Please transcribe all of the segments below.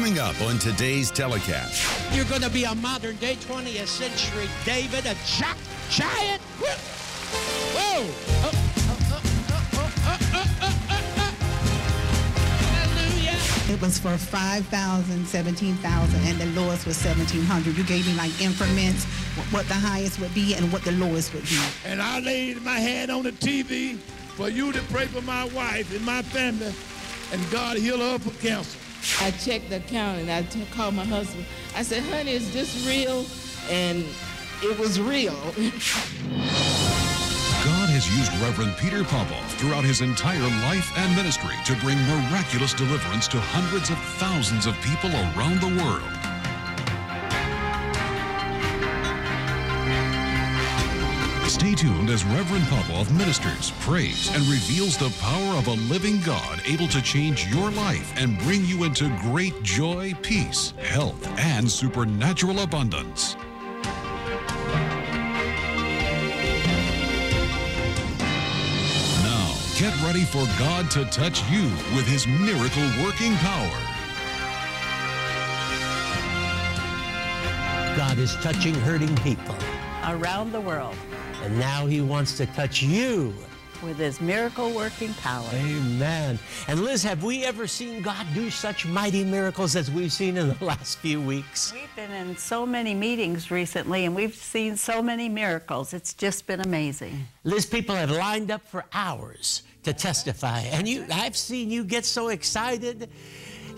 Coming up on today's telecast. You're going to be a modern day 20th century David, a gi- giant. Whoa! Oh oh oh, oh, oh, oh, Hallelujah. It was for 5,000, 17,000, and the lowest was 1,700. You gave me like increments, what the highest would be and what the lowest would be. And I laid my hand on the TV for you to pray for my wife and my family, and God heal her for cancer. I checked the account and I called my husband. I said, honey, is this real? And it was real. God has used Reverend Peter Popoff throughout his entire life and ministry to bring miraculous deliverance to hundreds of thousands of people around the world. Stay tuned as Reverend Popoff ministers, prays, and reveals the power of a living God able to change your life and bring you into great joy, peace, health, and supernatural abundance. Now, get ready for God to touch you with his miracle working power. God is touching hurting people. around the world And now he wants to touch you. with his miracle working power. Amen. And Liz, have we ever seen God do such mighty miracles as we've seen in the last few weeks? We've been in so many meetings recently and we've seen so many miracles. It's just been amazing. Liz, people have lined up for hours to testify. And you I've seen you get so excited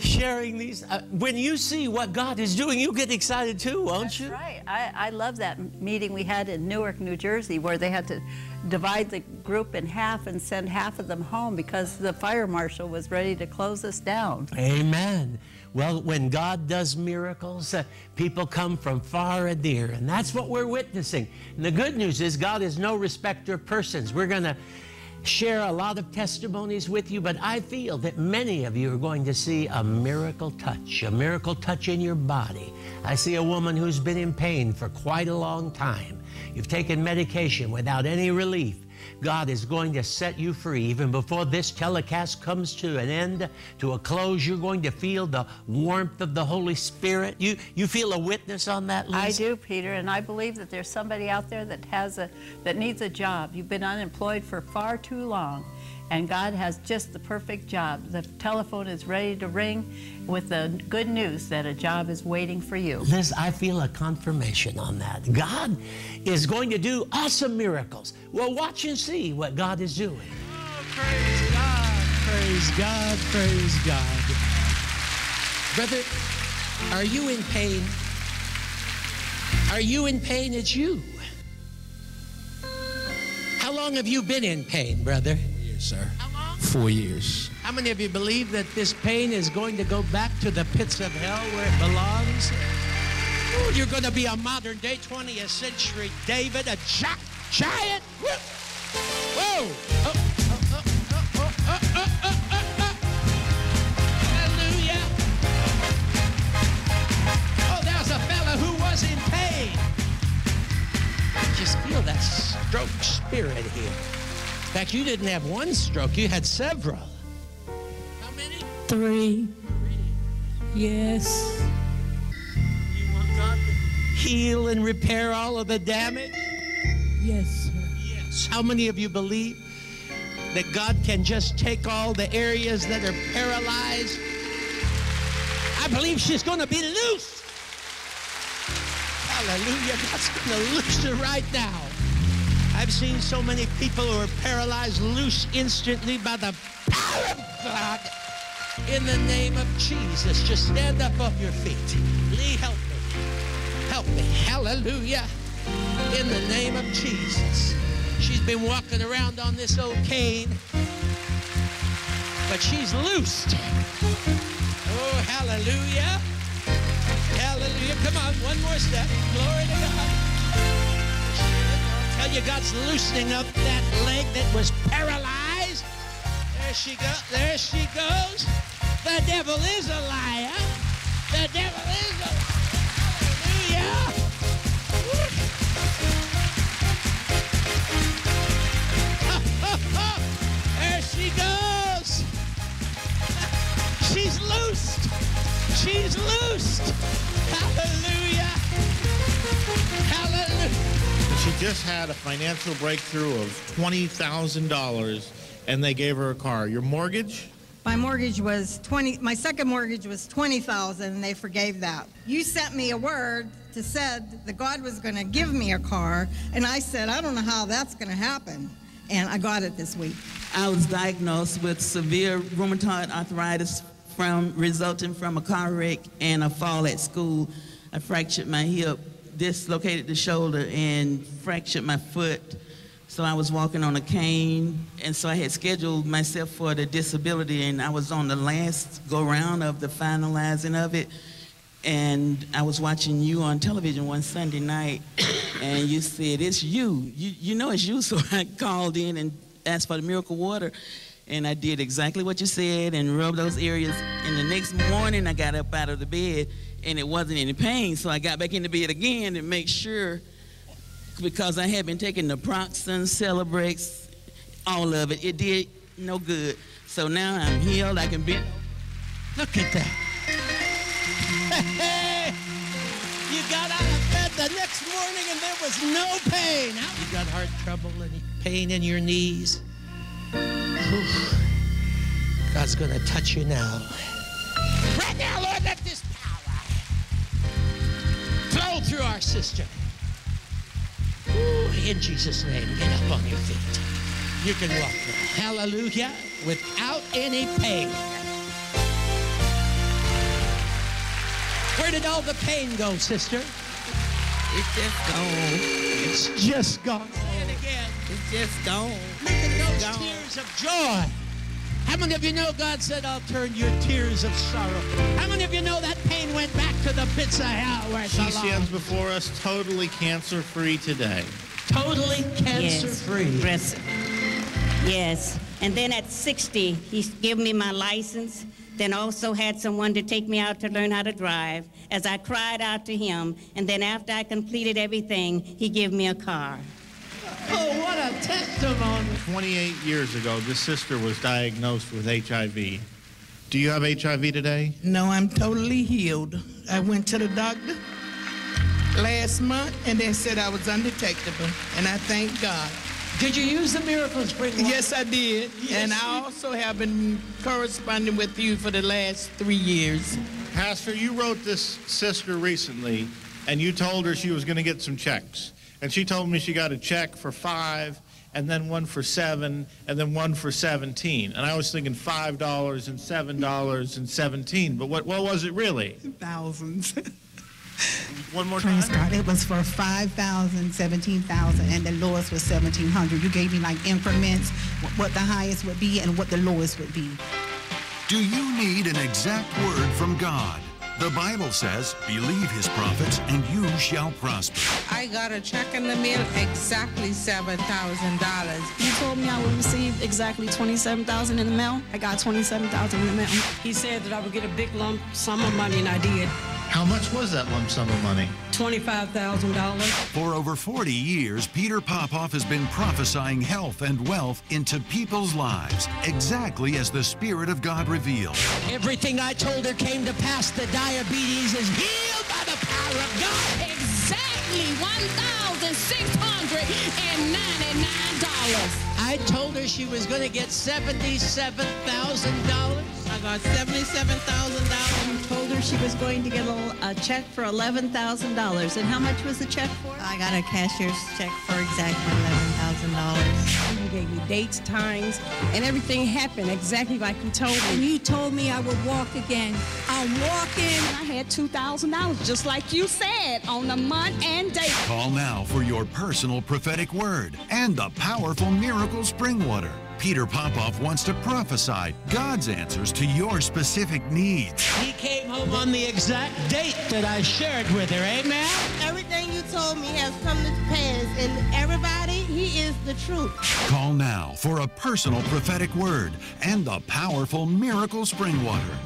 sharing these. Uh, when you see what God is doing, you get excited too, won't That's you? That's right. I, I love that meeting we had in Newark, New Jersey, where they had to divide the group in half and send half of them home because the fire marshal was ready to close us down. Amen. Well, when God does miracles, uh, people come from far and near, and that's what we're witnessing. And the good news is, God is no respecter of persons. We're going to share a lot of testimonies with you, but I feel that many of you are going to see a miracle touch, a miracle touch in your body. I see a woman who's been in pain for quite a long time. You've taken medication without any relief. God is going to set you free. Even before this telecast comes to an end, to a close, you're going to feel the warmth of the Holy Spirit. You, you feel a witness on that, Liz? I do, Peter, and I believe that there's somebody out there that has a that needs a job. You've been unemployed for far too long, and God has just the perfect job. The telephone is ready to ring with the good news that a job is waiting for you. Liz, I feel a confirmation on that. God is going to do awesome miracles. Well, watch and see what God is doing. Praise God, praise God, praise God. Brother, are you in pain? Are you in pain? It's you. How long have you been in pain, brother? Yes, sir. How long? Four years. How many of you believe that this pain is going to go back to the pits of hell where it belongs? Ooh, you're going to be a modern day 20th century David, a gi- giant. Woo! Stroke spirit here. In fact, you didn't have one stroke, you had several. How many? Three. Yes. You want God to heal and repair all of the damage? Yes, How many of you believe that God can just take all the areas that are paralyzed? I believe she's going to be loose. Hallelujah. God's going to loose her right now. I've seen so many people who are paralyzed loose instantly by the power of God. In the name of Jesus, just stand up off your feet. Lee, help me. Help me. Hallelujah. In the name of Jesus. She's been walking around on this old cane, but she's loosed. Oh, hallelujah. Hallelujah. Come on, one more step. Glory to God. I'll Tell you God's loosening up that leg that was paralyzed. There she goes. There she goes. The devil is a liar. The devil is a liar. Hallelujah. She's loosed. She's loosed. Hallelujah. Hallelujah. She just had a financial breakthrough of $20,000 and they gave her a car. Your mortgage? My mortgage was 20, my second mortgage was 20,000 and they forgave that. You sent me a word to said that God was going to give me a car and I said, I don't know how that's going to happen. And I got it this week. I was diagnosed with severe rheumatoid arthritis from resulting from a car wreck and a fall at school. I fractured my hip, dislocated the shoulder, and fractured my foot. So I was walking on a cane, and so I had scheduled myself for the disability, and I was on the last go round of the finalizing of it. And I was watching you on television one Sunday night, and you said, It's you. you. You know it's you. So I called in and asked for the miracle water. And I did exactly what you said and rubbed those areas. And the next morning, I got up out of the bed, and it wasn't any pain. So I got back in the bed again to make sure, because I had been taking the Proxen, Celebrex, all of it. It did no good. So now I'm healed. I can be. Look at that. Hey, you got out of bed the next morning and there was no pain. Now you got heart trouble and pain in your knees. Whew. God's going to touch you now. Right now, Lord, let this power flow through our sister. Ooh, in Jesus' name, get up on your feet. You can walk now. Hallelujah. Without any pain. Where did all the pain go, sister? It's just gone. It's just gone. And again. It's just gone. Look at those gone. tears of joy. How many of you know God said, I'll turn your tears of sorrow? How many of you know that pain went back to the pits of hell where it She belongs? stands before us totally cancer free today. Totally cancer-free. Yes. yes. And then at 60, he gave me my license. Then also had someone to take me out to learn how to drive as I cried out to him. And then after I completed everything, he gave me a car. Oh, what a testimony. 28 years ago, this sister was diagnosed with HIV. Do you have HIV today? No, I'm totally healed. I went to the doctor last month and they said I was undetectable, and I thank God. Did you use the miracle spring water? Yes, I did. Yes, and I also have been corresponding with you for the last three years. Pastor, you wrote this sister recently, and you told her she was going to get some checks. And she told me she got a check for five, and then one for seven, and then one for 17. And I was thinking $5 and $7 and 17. But what, what was it really? Thousands. One more time? Praise God. It was for 5,000, 17,000, and the lowest was 1,700. You gave me like increments, what the highest would be and what the lowest would be. Do you need an exact word from God? The Bible says, believe his prophets and you shall prosper. I got a check in the mail exactly $7,000. He told me I would receive exactly 27000 in the mail. I got 27000 in the mail. He said that I would get a big lump sum of money, and I did. How much was that lump sum of money? $25,000. For over 40 years, Peter Popoff has been prophesying health and wealth into people's lives, exactly as the Spirit of God revealed. Everything I told her came to pass. The diabetes is healed by the power of God. Exactly $1,699. I told her she was going to get $77,000. I got $77,000. You told her she was going to get a, a check for $11,000. And how much was the check for? I got a cashier's check for exactly $11,000. You gave me dates, times, and everything happened exactly like you told me. And you told me I would walk again. I'm walking. I had $2,000, just like you said, on the month and date. Call now for your personal prophetic word and the powerful miracle spring water. Peter Popoff wants to prophesy God's answers to your specific needs. He came home on the exact date that I shared with her. Amen? Everything you told me has come to pass. And everybody, he is the truth. Call now for a personal prophetic word and the powerful miracle spring water.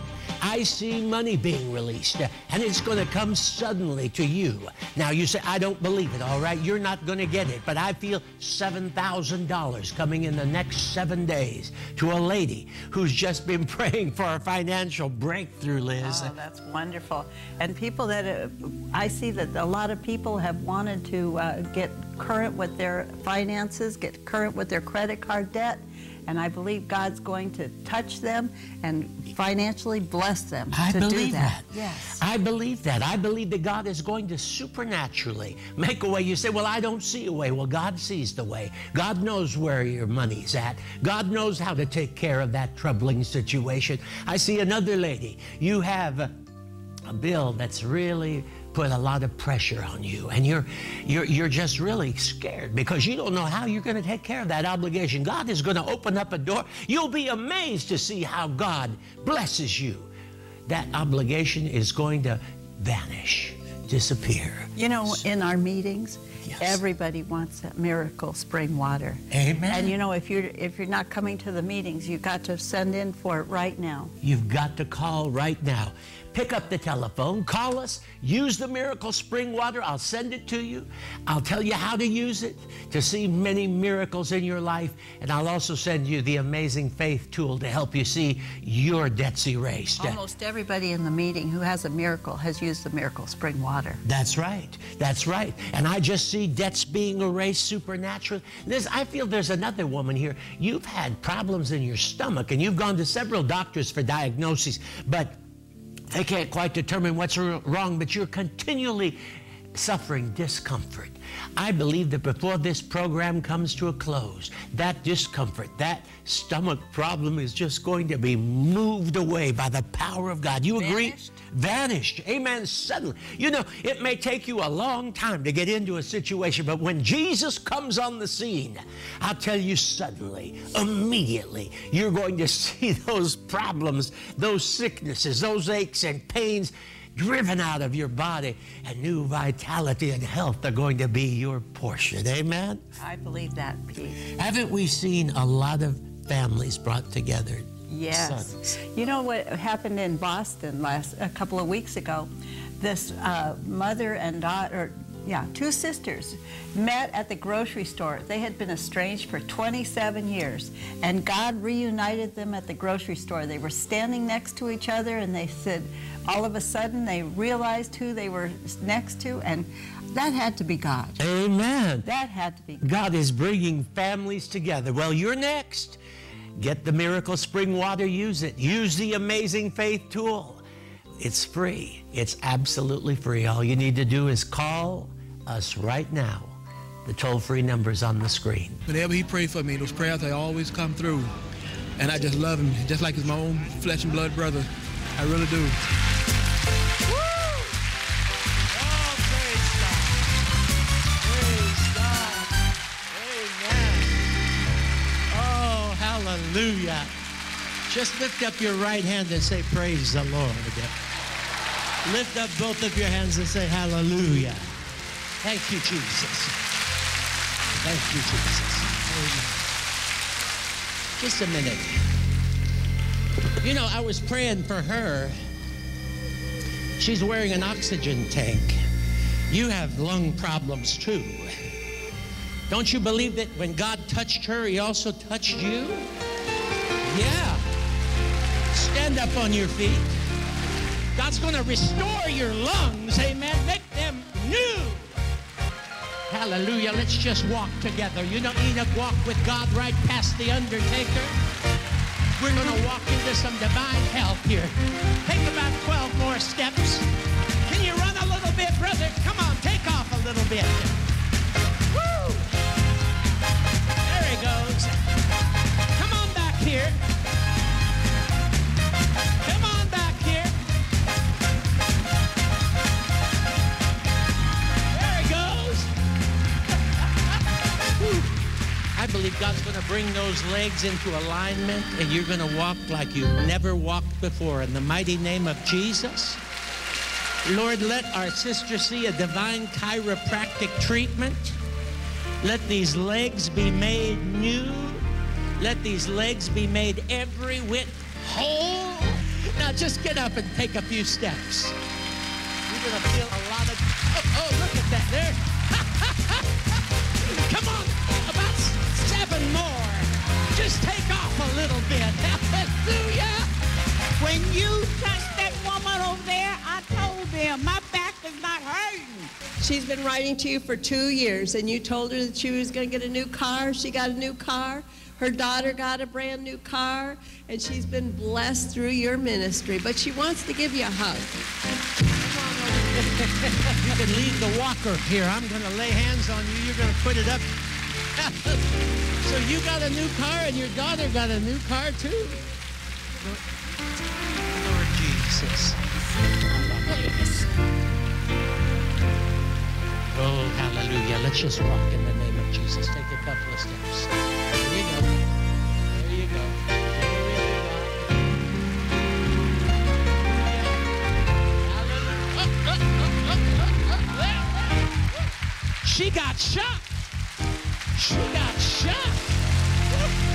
I see money being released, and it's going to come suddenly to you. Now, you say, I don't believe it, all right? You're not going to get it, but I feel $7,000 coming in the next seven days to a lady who's just been praying for a financial breakthrough, Liz. Oh, that's wonderful. And people that, uh, I see that a lot of people have wanted to uh, get current with their finances, get current with their credit card debt. And I believe God's going to touch them and financially bless them I to believe do that. that. Yes. I believe that. I believe that God is going to supernaturally make a way. You say, Well, I don't see a way. Well, God sees the way. God knows where your money's at. God knows how to take care of that troubling situation. I see another lady. You have a bill that's really put a lot of pressure on you and you're you're you're just really scared because you don't know how you're going to take care of that obligation. God is going to open up a door. You'll be amazed to see how God blesses you. That obligation is going to vanish, disappear. You know, in our meetings, everybody wants that miracle spring water. Amen. And you know, if you're if you're not coming to the meetings, you've got to send in for it right now. You've got to call right now. Pick up the telephone, call us, use the miracle spring water. I'll send it to you. I'll tell you how to use it to see many miracles in your life. And I'll also send you the amazing faith tool to help you see your debts erased. Almost everybody in the meeting who has a miracle has used the miracle spring water. That's right. That's right. And I just see debts being erased supernaturally. There's, I feel there's another woman here. You've had problems in your stomach and you've gone to several doctors for diagnoses, but they can't quite determine what's wrong, but you're continually suffering discomfort. I believe that before this program comes to a close, that discomfort, that stomach problem is just going to be moved away by the power of God. You agree? Vanished. Amen. Suddenly. You know, it may take you a long time to get into a situation, but when Jesus comes on the scene, I'll tell you suddenly, immediately, you're going to see those problems, those sicknesses, those aches and pains driven out of your body, and new vitality and health are going to be your portion. Amen? I believe that, Pete. Haven't we seen a lot of families brought together? Yes. Sons? You know what happened in Boston last a couple of weeks ago? This uh, mother and daughter, yeah, two sisters met at the grocery store. They had been estranged for 27 years, and God reunited them at the grocery store. They were standing next to each other, and they said, all of a sudden, they realized who they were next to, and that had to be God. Amen. That had to be God God is bringing families together. Well, you're next. Get the miracle spring water, use it. Use the amazing faith tool. It's free. It's absolutely free. All you need to do is call us right now. The toll free number's on the screen. Whenever he prayed for me, those prayers they always come through. And I just love him, just like he's my own flesh and blood brother. I really do. Oh, praise God. Praise God. Amen. Oh, hallelujah. Just lift up your right hand and say, Praise the Lord. Lift up both of your hands and say, Hallelujah. Thank you, Jesus. Thank you, Jesus. Amen. Just a minute. You know, I was praying for her. She's wearing an oxygen tank. You have lung problems too. Don't you believe that when God touched her, He also touched you? Yeah. Stand up on your feet. God's going to restore your lungs, amen. Make them new. Hallelujah. Let's just walk together. You know, Enoch walked with God right past the undertaker. We're going to walk into some divine help here. Take about 12 more steps. Can you run a little bit, brother? Come on, take off a little bit. Bring those legs into alignment and you're going to walk like you've never walked before in the mighty name of Jesus. Lord, let our sister see a divine chiropractic treatment. Let these legs be made new. Let these legs be made every whit whole Now just get up and take a few steps. You're going to feel a lot of. Oh, oh, look at that there. Seven more. Just take off a little bit. Hallelujah. When you touched that woman over there, I told them my back is not hurting. She's been writing to you for two years, and you told her that she was going to get a new car. She got a new car. Her daughter got a brand new car, and she's been blessed through your ministry. But she wants to give you a hug. you can leave the walker here. I'm going to lay hands on you. You're going to put it up. so you got a new car, and your daughter got a new car too. Lord Jesus. Oh, hallelujah. Let's just walk in the name of Jesus. Take a couple of steps. There you go. There you go. She got shot. She got shot.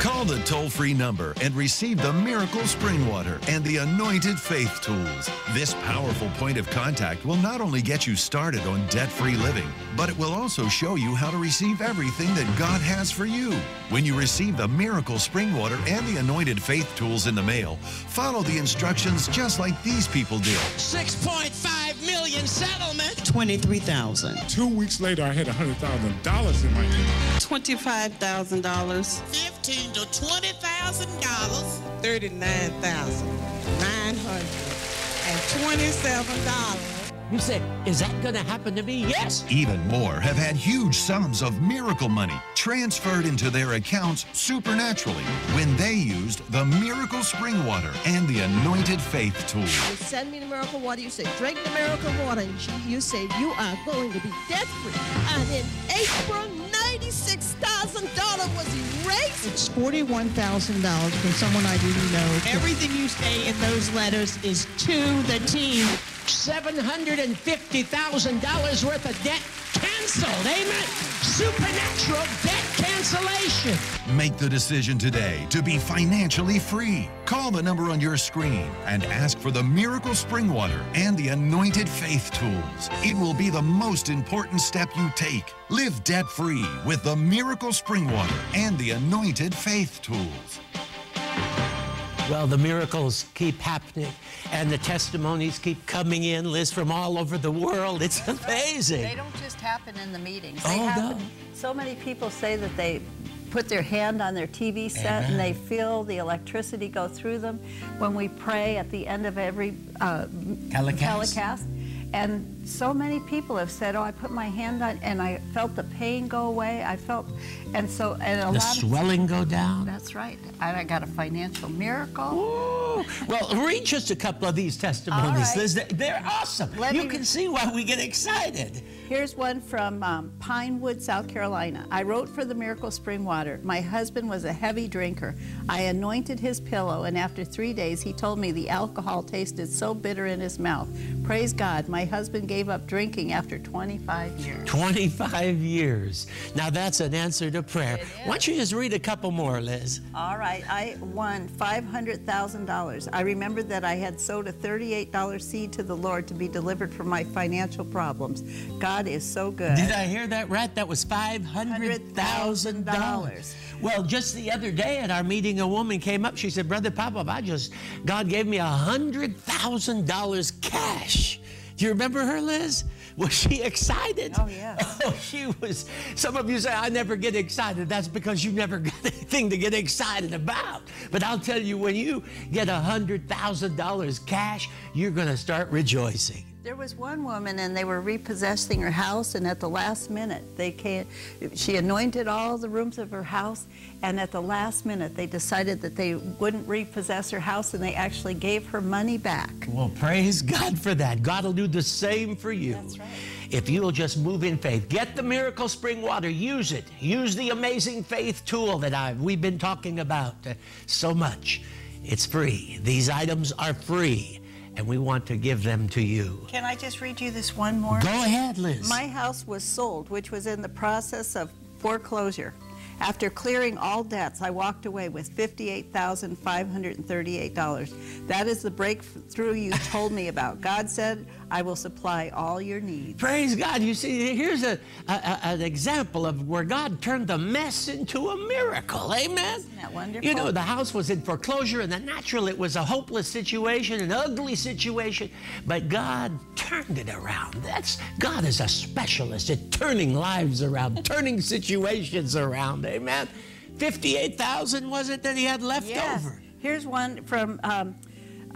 Call the toll free number and receive the Miracle Spring Water and the Anointed Faith Tools. This powerful point of contact will not only get you started on debt free living, but it will also show you how to receive everything that God has for you. When you receive the Miracle Spring Water and the Anointed Faith Tools in the mail, follow the instructions just like these people did. 6.5 million million settlement. 23,000. Two weeks later, I had $100,000 in my hand. $25,000. 15 to $20,000. $39,927. You said, is that going to happen to me? Yes. Even more have had huge sums of miracle money transferred into their accounts supernaturally when they used the Miracle Spring Water and the Anointed Faith Tool. You send me the miracle water. You say, drink the miracle water. And you say, you are going to be debt free. And in April, $96,000 was erased. It's $41,000 from someone I didn't know. Everything you say in those letters is to the team. $750,000 worth of debt canceled. Amen. Supernatural debt cancellation. Make the decision today to be financially free. Call the number on your screen and ask for the Miracle Spring Water and the Anointed Faith Tools. It will be the most important step you take. Live debt free with the Miracle Spring Water and the Anointed Faith Tools. Well, the miracles keep happening and the testimonies keep coming in, Liz, from all over the world. It's amazing. They don't just happen in the meetings. Oh, They no. So many people say that they put their hand on their TV set and they feel the electricity go through them when we pray at the end of every uh, Telecast. telecast. And so many people have said, "Oh, I put my hand on, and I felt the pain go away. I felt, and so and a The lot swelling go down. That's right. And I got a financial miracle. Ooh. Well, read just a couple of these testimonies, right. They're awesome. Let you me- can see why we get excited. Here's one from um, Pinewood, South Carolina. I wrote for the Miracle Spring Water. My husband was a heavy drinker. I anointed his pillow, and after three days, he told me the alcohol tasted so bitter in his mouth. Praise God, my husband gave up drinking after 25 years. 25 years. Now that's an answer to prayer. Why don't you just read a couple more, Liz? All right, I won $500,000. I remember that I had sowed a $38 seed to the Lord to be delivered from my financial problems. God is so good. Did I hear that right? That was $500,000. Well, just the other day at our meeting, a woman came up. She said, Brother Popoff, I just, God gave me $100,000 cash. Do you remember her, Liz? Was she excited? Oh, yeah. Oh, she was. Some of you say, I never get excited. That's because you never got anything to get excited about. But I'll tell you, when you get a $100,000 cash, you're going to start rejoicing. There was one woman, and they were repossessing her house, and at the last minute, they came. She anointed all the rooms of her house, and at the last minute, they decided that they wouldn't repossess her house, and they actually gave her money back. Well, praise God for that. God will do the same for you. That's right. If you'll just move in faith, get the miracle spring water, use it. Use the amazing faith tool that I've we've been talking about uh, so much. It's free. These items are free, and we want to give them to you. Can I just read you this one more? Go ahead, Liz. My house was sold, which was in the process of foreclosure. After clearing all debts, I walked away with $58,538. That is the breakthrough you told me about. God said, I will supply all your needs. Praise God. You see, here's a, a- an example of where God turned the mess into a miracle. Amen. Isn't that wonderful? You know, the house was in foreclosure, and the natural, it was a hopeless situation, an ugly situation, but God turned it around. That's God is a specialist at turning lives around, turning situations around. Amen. Fifty-eight thousand was it that he had left Yes. over? Here's one from um,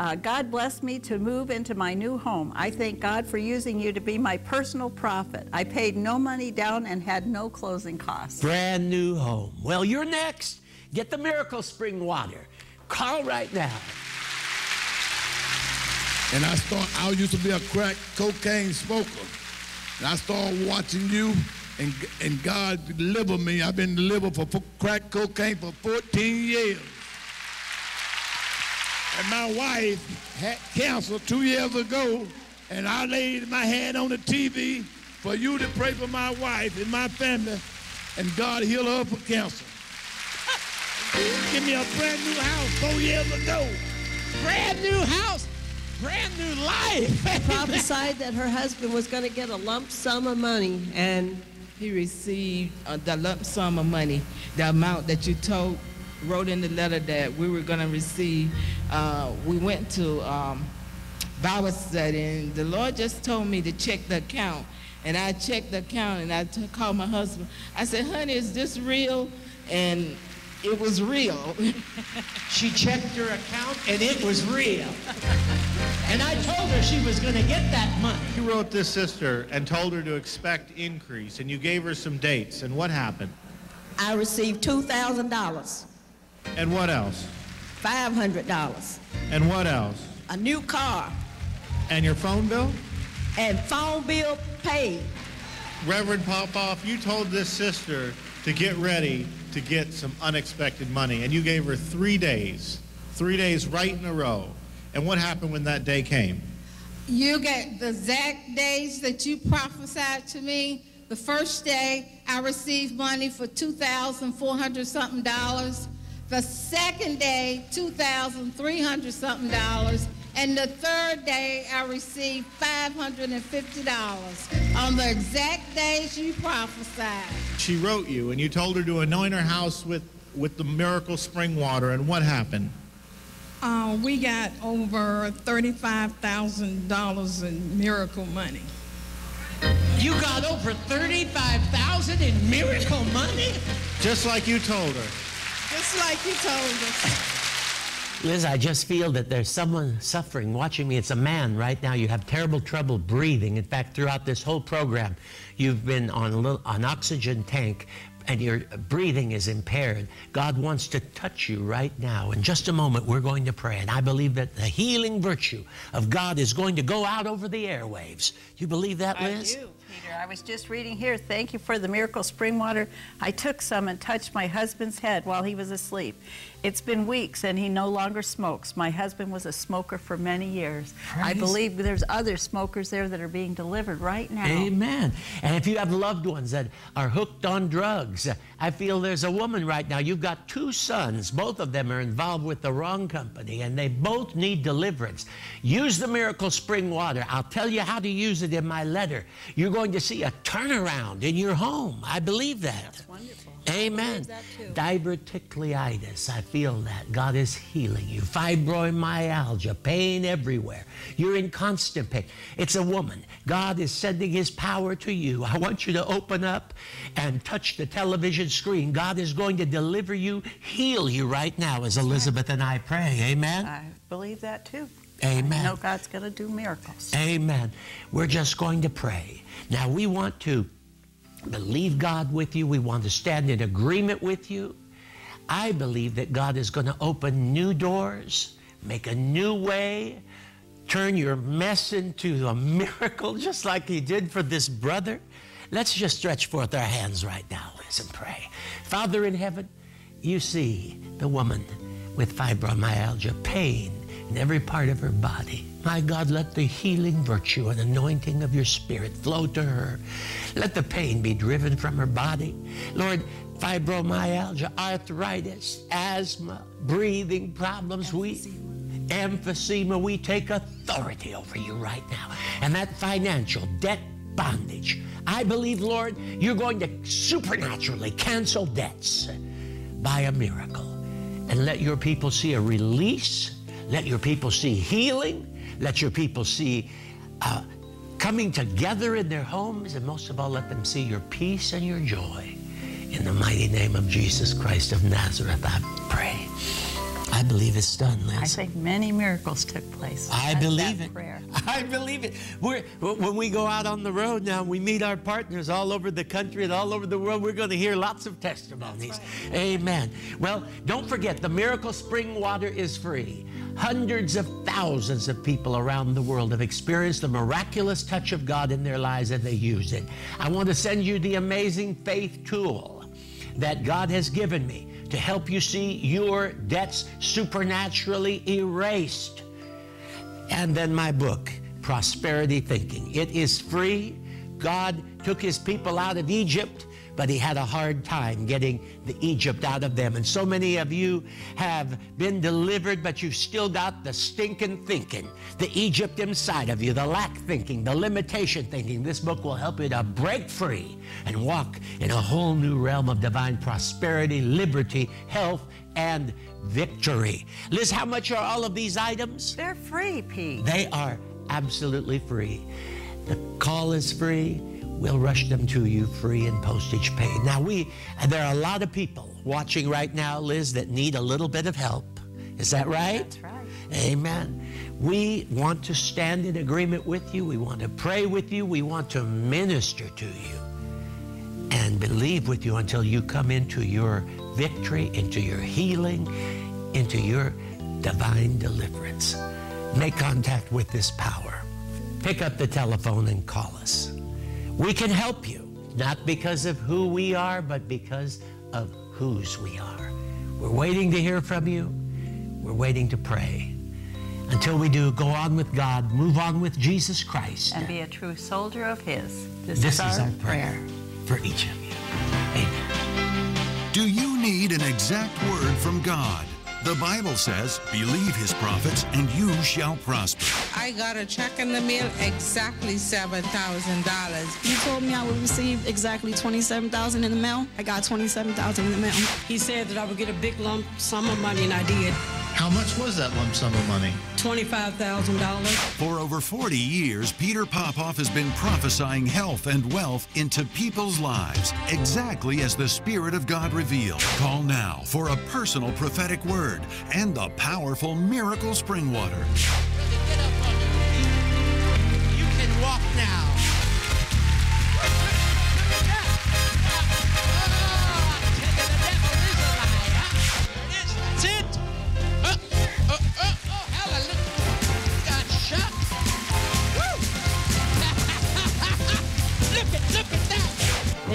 uh, God blessed me to move into my new home. I thank God for using you to be my personal prophet. I paid no money down and had no closing costs. Brand new home. Well, you're next. Get the miracle spring water. Call right now. And I start. I used to be a crack cocaine smoker, and I started watching you, and and God delivered me. I've been delivered for crack cocaine for 14 years. And my wife had cancer two years ago, and I laid my hand on the TV for you to pray for my wife and my family, and God healed her for cancer. Give me a brand new house four years ago. Brand new house, brand new life. prophesied that her husband was going to get a lump sum of money, and He received uh, the lump sum of money, the amount that you told, wrote in the letter that we were going to receive. Uh, we went to um, Bible study, and the Lord just told me to check the account. And I checked the account, and I t- called my husband. I said, honey, is this real? And it was real. She checked her account and it was real. And I told her she was going to get that money. You wrote this sister and told her to expect increase, and you gave her some dates. And what happened? I received $2,000, And what else? $500, And what else? a new car, And your phone bill? and phone bill paid. Reverend Popoff, you told this sister to get ready to get some unexpected money, and you gave her three days, three days right in a row. And what happened when that day came? You get the exact days that you prophesied to me. The first day, I received money for two thousand four hundred something dollars. The second day, two thousand three hundred something dollars. And the third day, I received five hundred and fifty dollars on the exact days you prophesied. She wrote you, and you told her to anoint her house with, with the miracle spring water, and what happened? Uh, we got over $35,000 in miracle money. You got over 35,000 in miracle money? Just like you told her. Just like you told us. Liz, I just feel that there's someone suffering watching me. It's a man right now. You have terrible trouble breathing. In fact, throughout this whole program, you've been on a little, an oxygen tank and your breathing is impaired. God wants to touch you right now. In just a moment, we're going to pray. And I believe that the healing virtue of God is going to go out over the airwaves. You believe that, Liz? I do, Peter. I was just reading here. Thank you for the miracle spring water. I took some and touched my husband's head while he was asleep. It's been weeks and he no longer smokes. My husband was a smoker for many years. I believe there's other smokers there that are being delivered right now. Amen. And if you have loved ones that are hooked on drugs, I feel there's a woman right now. You've got two sons. Both of them are involved with the wrong company, and they both need deliverance. Use the miracle spring water. I'll tell you how to use it in my letter. You're going to see a turnaround in your home. I believe that. Wonderful. Amen. that. Diverticulitis, I feel that. God is healing you. Fibromyalgia, pain everywhere. You're in constant pain. It's a woman. God is sending his power to you. I want you to open up and touch the television screen. God is going to deliver you, heal you right now as Elizabeth and I pray. Amen. I believe that too. Amen. I know God's going to do miracles. Amen. We're just going to pray. Now, we want to believe God with you. We want to stand in agreement with you. I believe that God is going to open new doors, make a new way, turn your mess into a miracle, just like He did for this brother. Let's just stretch forth our hands right now, Liz, and pray. Father in heaven, you see the woman with fibromyalgia, pain in every part of her body. My God, let the healing virtue and anointing of your spirit flow to her. Let the pain be driven from her body. Lord, fibromyalgia, arthritis, asthma, breathing problems, we emphysema, we take authority over you right now. And that financial debt bondage, I believe, Lord, you're going to supernaturally cancel debts by a miracle. And let your people see a release. Let your people see healing. Let your people see uh, coming together in their homes. And most of all, let them see your peace and your joy. In the mighty name of Jesus Christ of Nazareth, I. I believe it's done, Liz. I think many miracles took place. I believe it. Prayer. I believe it. We're, when we go out on the road now, we meet our partners all over the country and all over the world. We're going to hear lots of testimonies. Amen. Well, don't forget, the Miracle Spring Water is free. Hundreds of thousands of people around the world have experienced the miraculous touch of God in their lives and they use it. I want to send you the amazing faith tool that God has given me to help you see your debts supernaturally erased. And then my book, Prosperity Thinking. It is free. God took his people out of Egypt, but he had a hard time getting the Egypt out of them. And so many of you have been delivered, but you've still got the stinking thinking, the Egypt inside of you, the lack thinking, the limitation thinking. This book will help you to break free and walk in a whole new realm of divine prosperity, liberty, health, and victory. Liz, how much are all of these items? They're free, Pete. They are absolutely free. The call is free. We'll rush them to you free and postage paid. Now, we, uh, there are a lot of people watching right now, Liz, that need a little bit of help. Is that right? That's right. Amen. We want to stand in agreement with you. We want to pray with you. We want to minister to you and believe with you until you come into your victory, into your healing, into your divine deliverance. Make contact with this power. Pick up the telephone and call us. We can help you, not because of who we are, but because of whose we are. We're waiting to hear from you. We're waiting to pray. Until we do, go on with God, move on with Jesus Christ. And be a true soldier of His. This, This is our, prayer. for each of you. Amen. Do you need an exact word from God? The Bible says, believe his prophets and you shall prosper. I got a check in the mail exactly $7,000. He told me I would receive exactly 27000 in the mail. I got 27000 in the mail. He said that I would get a big lump sum of money, and I did. How much was that lump sum of money? $25,000. For over 40 years, Peter Popoff has been prophesying health and wealth into people's lives, exactly as the Spirit of God revealed. Call now for a personal prophetic word and the powerful miracle spring water.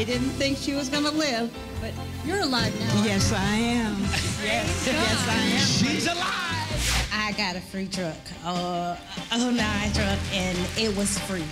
Didn't think she was gonna live, but You're alive now. yes, I am. Yes, yes, I am. She's alive. I got a free truck, uh, a 09 truck, and it was free.